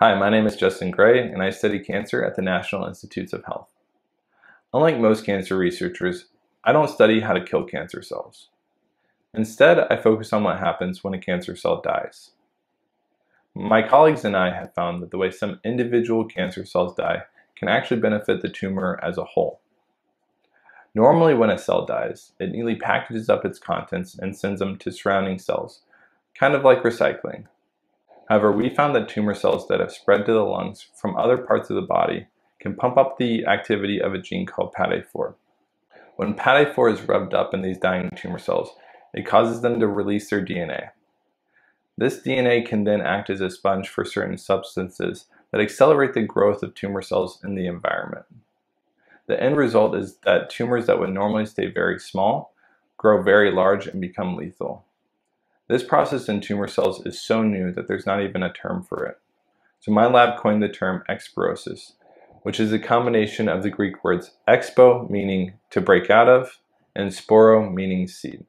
Hi, my name is Justin Gray, and I study cancer at the National Institutes of Health. Unlike most cancer researchers, I don't study how to kill cancer cells. Instead, I focus on what happens when a cancer cell dies. My colleagues and I have found that the way some individual cancer cells die can actually benefit the tumor as a whole. Normally, when a cell dies, it neatly packages up its contents and sends them to surrounding cells, kind of like recycling. However, we found that tumor cells that have spread to the lungs from other parts of the body can pump up the activity of a gene called PAD4. When PAD4 is rubbed up in these dying tumor cells, it causes them to release their DNA. This DNA can then act as a sponge for certain substances that accelerate the growth of tumor cells in the environment. The end result is that tumors that would normally stay very small grow very large and become lethal. This process in tumor cells is so new that there's not even a term for it. So my lab coined the term exporosis, which is a combination of the Greek words expo, meaning to break out of, and sporo, meaning seed.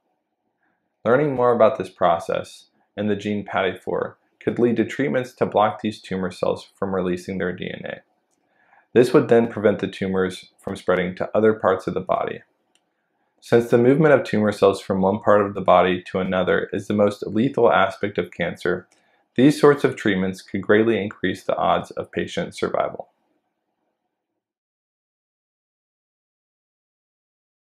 Learning more about this process and the gene PAD4 could lead to treatments to block these tumor cells from releasing their DNA. This would then prevent the tumors from spreading to other parts of the body. Since the movement of tumor cells from one part of the body to another is the most lethal aspect of cancer, these sorts of treatments could greatly increase the odds of patient survival.